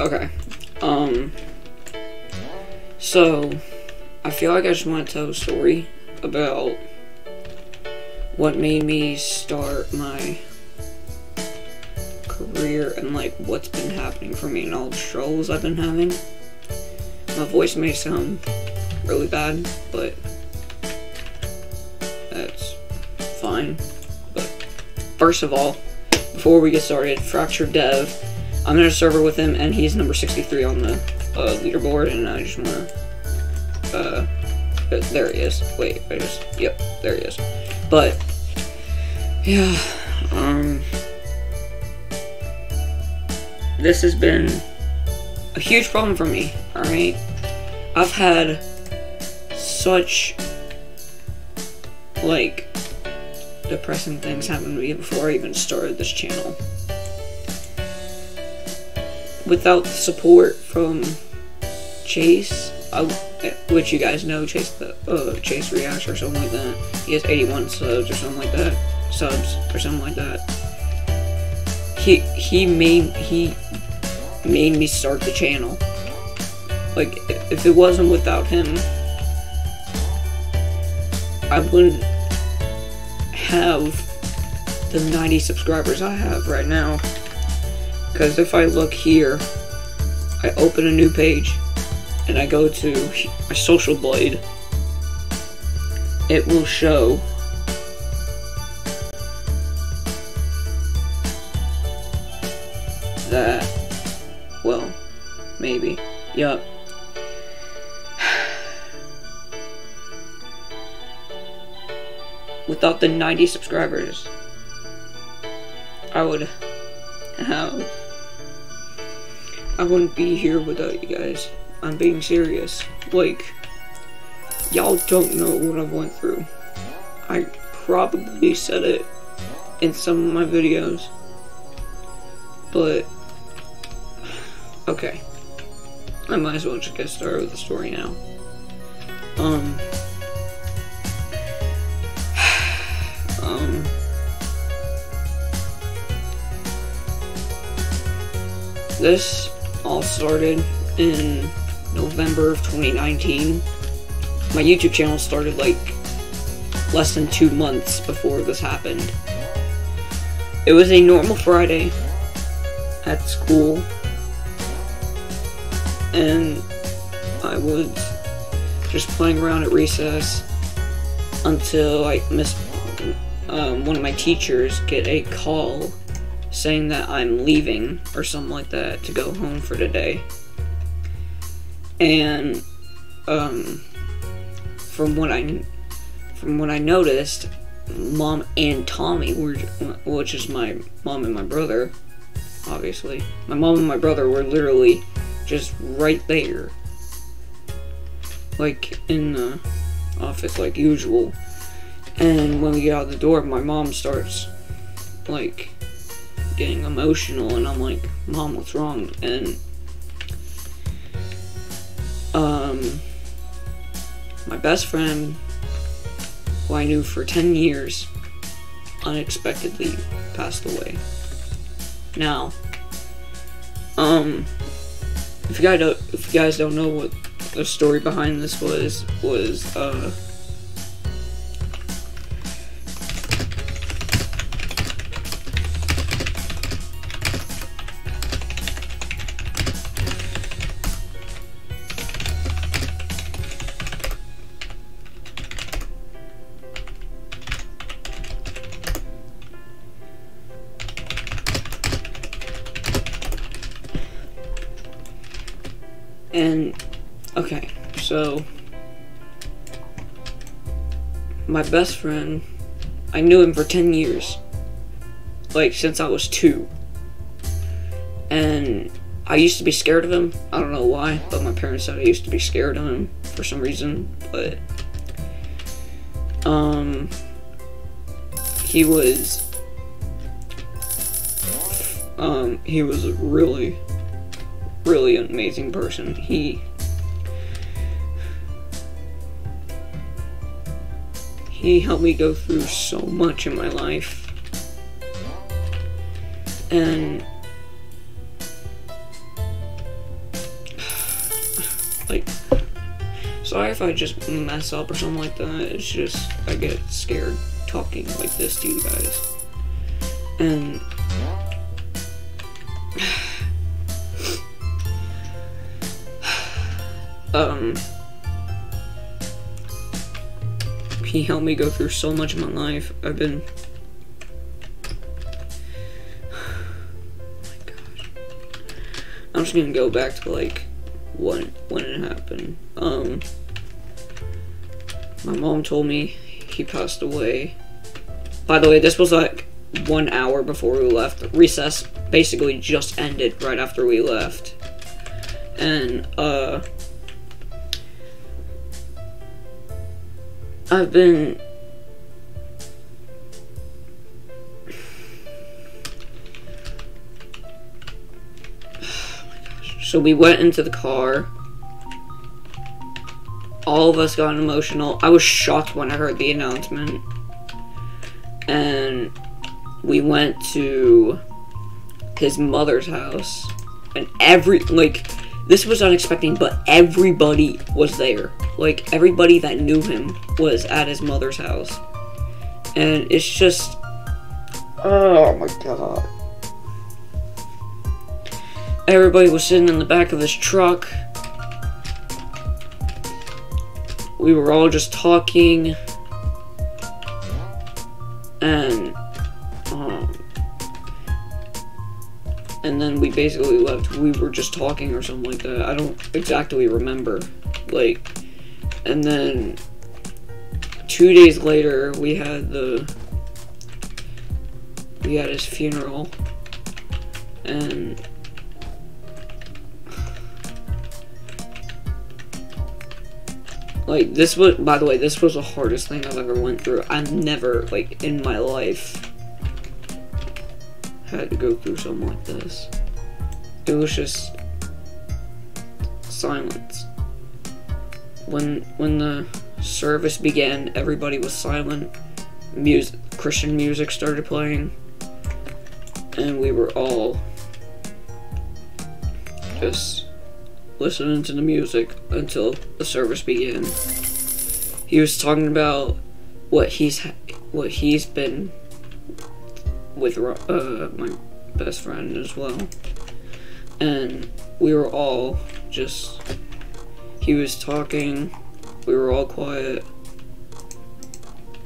Okay. Um. So, I feel like I just want to tell a story about what made me start my career and like what's been happening for me and all the struggles I've been having. My voice may sound really bad, but that's fine. But first of all, before we get started, Fractured Dev, I'm in a server with him and he's number 63 on the uh, leaderboard and I just wanna, uh, uh, there he is. Wait, I just, yep, there he is. But, yeah, um, this has been a huge problem for me, alright? I've had such, like, depressing things happen to me before I even started this channel. Without support from Chase, I, which you guys know, Chase the uh, Chase Reacts or something like that. He has 81 subs or something like that, subs or something like that. He he made he made me start the channel. Like if it wasn't without him, I wouldn't have the 90 subscribers I have right now. Because if I look here, I open a new page and I go to my social blade, it will show that, well, maybe, yup. Without the 90 subscribers, I would have, I wouldn't be here without you guys. I'm being serious. Like, y'all don't know what I've went through. I probably said it in some of my videos. But, okay. I might as well just get started with the story now. Um, um, this all started in November of 2019. My YouTube channel started like less than two months before this happened. It was a normal Friday at school, and I was just playing around at recess until I missed um, one of my teachers get a call saying that I'm leaving or something like that to go home for today. And um, from what I from what I noticed, mom and Tommy were, which is my mom and my brother, obviously. My mom and my brother were literally just right there, like in the office, like usual. And when we get out the door, my mom starts like getting emotional, and I'm like, "Mom, what's wrong?" And um, my best friend, who I knew for 10 years, unexpectedly passed away. Now, um, if you guys don't, if you guys don't know what the story behind this was, was, uh, okay, so my best friend, I knew him for 10 years. Like since I was 2. And I used to be scared of him. I don't know why, but my parents said I used to be scared of him for some reason, but um he was um he was a really really amazing person. He he helped me go through so much in my life. And Like, sorry if I just mess up or something like that. It's just I get scared talking like this to you guys. And um he helped me go through so much of my life. I've been oh. I'm just gonna go back to like when when it happened. Um my mom told me he passed away. By the way, this was like one hour before we left. Recess basically just ended right after we left. And uh I've been So we went into the car. All of us got emotional. I was shocked when I heard the announcement. And we went to his mother's house. And every, like, this was unexpected, but everybody was there. Like, everybody that knew him was at his mother's house. And it's just. Oh my god. Everybody was sitting in the back of his truck. We were all just talking. And. And then we basically left. We were just talking or something like that. I don't exactly remember. Like, and then two days later, we had the we had his funeral, and like this was. By the way, this was the hardest thing I've ever went through. I've never like in my life had to go through something like this. It was just silence. When when the service began, everybody was silent. Music, Christian music started playing, and we were all just listening to the music until the service began. He was talking about what he's what he's been with uh, my best friend as well. And we were all just, he was talking, we were all quiet,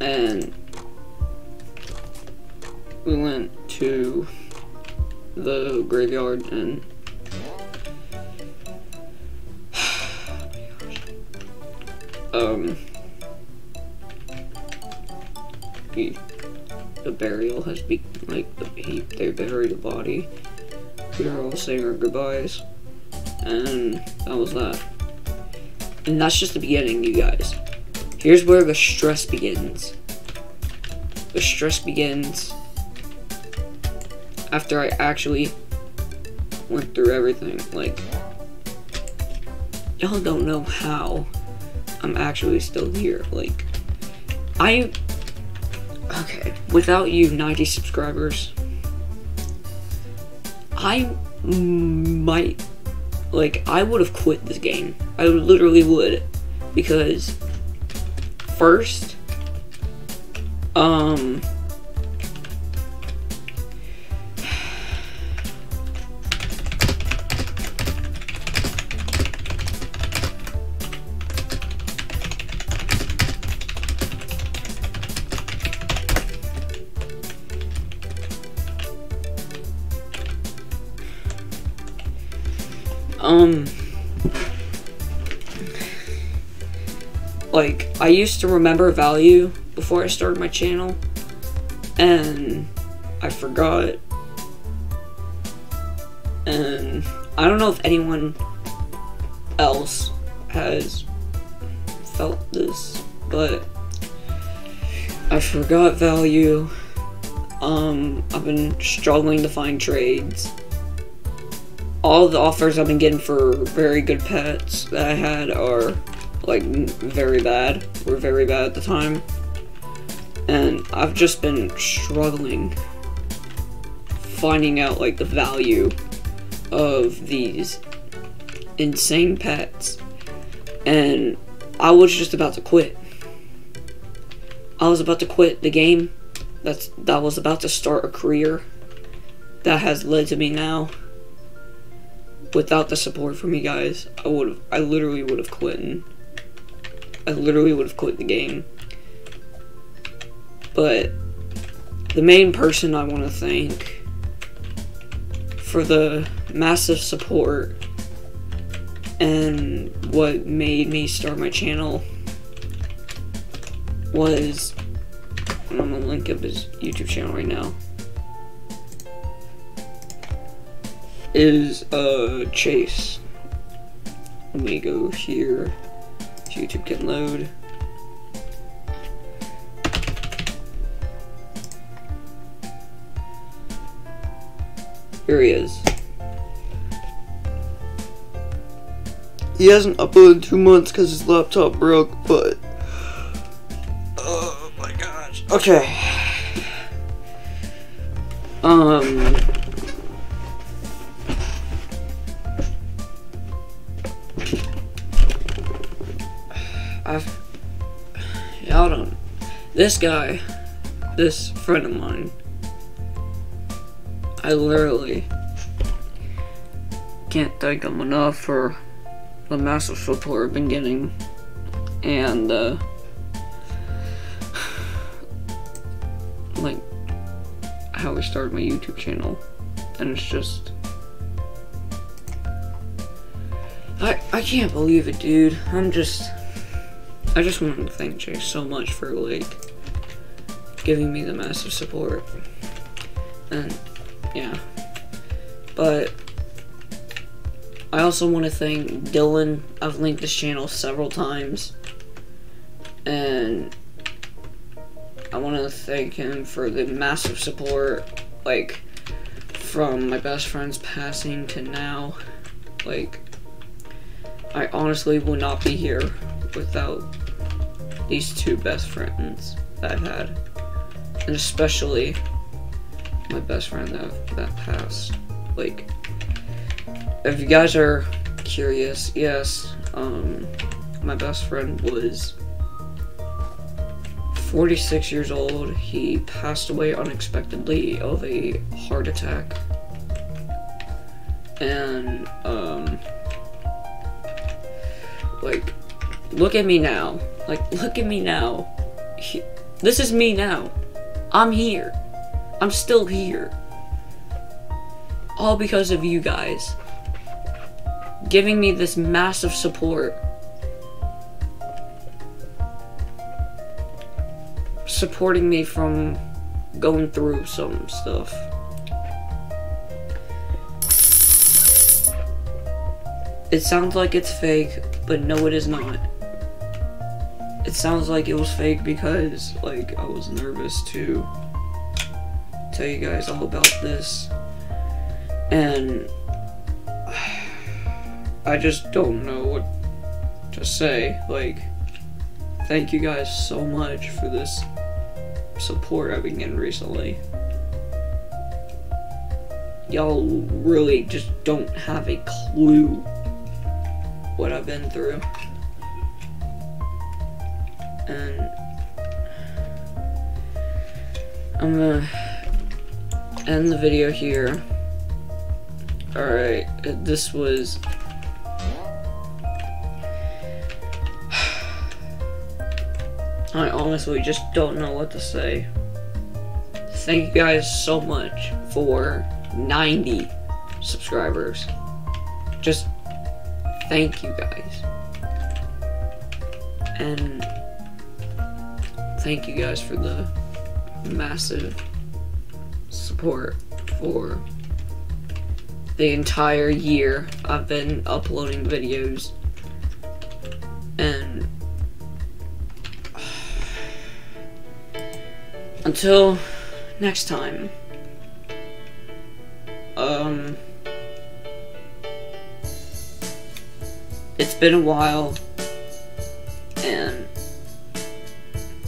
and we went to the graveyard and um he the burial has been like the, he, they buried the body. We are all saying our goodbyes, and that was that. And that's just the beginning, you guys. Here's where the stress begins. The stress begins after I actually went through everything. Like, y'all don't know how I'm actually still here. Like, I Okay, without you 90 subscribers, I might, like, I would have quit this game. I literally would. Because, first, um, Um, like, I used to remember value before I started my channel, and I forgot. And I don't know if anyone else has felt this, but I forgot value. Um, I've been struggling to find trades all the offers I've been getting for very good pets that I had are like very bad. Were very bad at the time. And I've just been struggling finding out like the value of these insane pets. And I was just about to quit. I was about to quit the game. That's that was about to start a career that has led to me now. Without the support from you guys, I would have I literally would have quit. I literally would have quit the game. But the main person I want to thank for the massive support and what made me start my channel was I'm gonna link up his YouTube channel right now. Is uh Chase. Let me go here. YouTube can load. Here he is. He hasn't uploaded in two months because his laptop broke, but. Oh my gosh. Okay. Um. This guy, this friend of mine, I literally can't thank him enough for the massive support I've been getting and uh, like how I started my YouTube channel. And it's just I I can't believe it dude. I'm just I just wanted to thank Chase so much for like giving me the massive support and yeah. But I also want to thank Dylan. I've linked this channel several times. And I want to thank him for the massive support, like, from my best friend's passing to now. Like, I honestly would not be here without these two best friends that I've had. And especially my best friend that, that passed. Like, if you guys are curious, yes, um, my best friend was 46 years old. He passed away unexpectedly of a heart attack. And, um, like, look at me now. Like, look at me now. He, this is me now. I'm here. I'm still here. All because of you guys. Giving me this massive support. Supporting me from going through some stuff. It sounds like it's fake, but no it is not. It sounds like it was fake because, like, I was nervous to tell you guys all about this. And I just don't know what to say. Like, thank you guys so much for this support I've been getting recently. Y'all really just don't have a clue what I've been through. And I'm gonna end the video here. Alright, this was... I honestly just don't know what to say. Thank you guys so much for 90 subscribers. Just thank you guys. And thank you guys for the massive support for the entire year. I've been uploading videos and until next time um it's been a while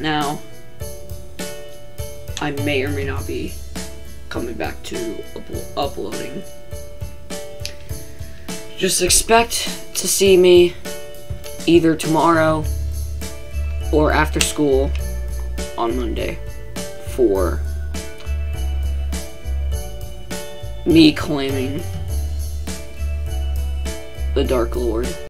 Now, I may or may not be coming back to uploading. Just expect to see me either tomorrow or after school on Monday for me claiming the Dark Lord.